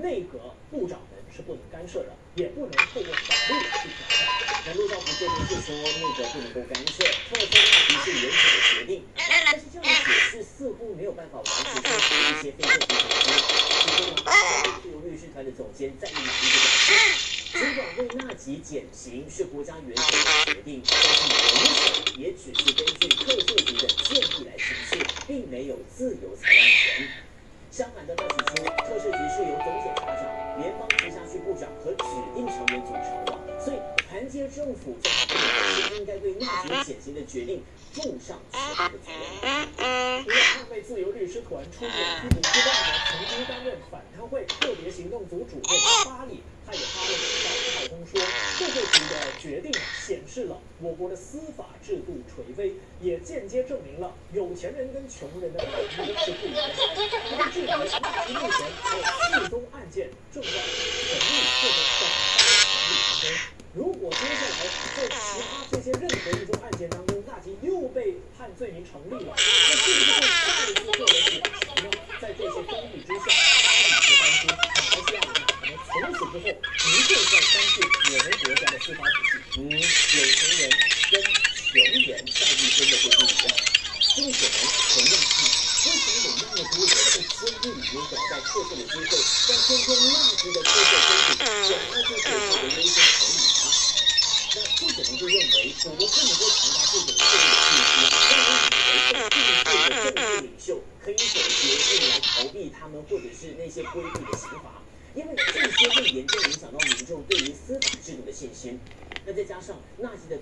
内阁部长们是不能干涉的，也不能透过法律去挑战。那陆兆福这边是说内阁不能够干涉，特搜那局是原始的决定，但是这样的解释似乎没有办法完全说服一些非政府组织。其中呢，自由律师团的总监在马一个表示，尽管为纳吉减刑是国家元首的决定，但是元首也只是根据特赦局的建议来行事，并没有自由裁量权。相反的，他指出，特赦局是由总所以团结政府在他是应该对纳吉减刑的决定重上起来的责任。除了捍卫自由律师团出演批评之外呢，曾经担任反贪会特别行动组主任的巴里，他也发文到太空说，特赦局的决定显示了我国的司法制度垂危，也间接证明了有钱人跟穷人的待遇是不一样的。他们质疑纳吉目前还有四宗案件正在审理或者等待审理当中。如果接下来在其他这些任何一宗案件当中，纳吉又被判罪名成立了，那是不是会再一次获得减刑呢？在这些争议之下，巴里却担心马来西亚人可能从此之后不会再相信我们国家的司法体系。嗯，有钱人跟穷人待遇真的会不一样。这个可能同样是为什么有那么多人在监狱里面等待特赦的机会，但偏偏纳吉的特赦申请反而就被就认为，我国不能够传达这种错误的信息，让人以为在定罪的政治领袖可以走捷径来逃避他们或者是那些规避的刑罚，因为这些会严重影响到民众对于司法制度的信心。那再加上纳吉的。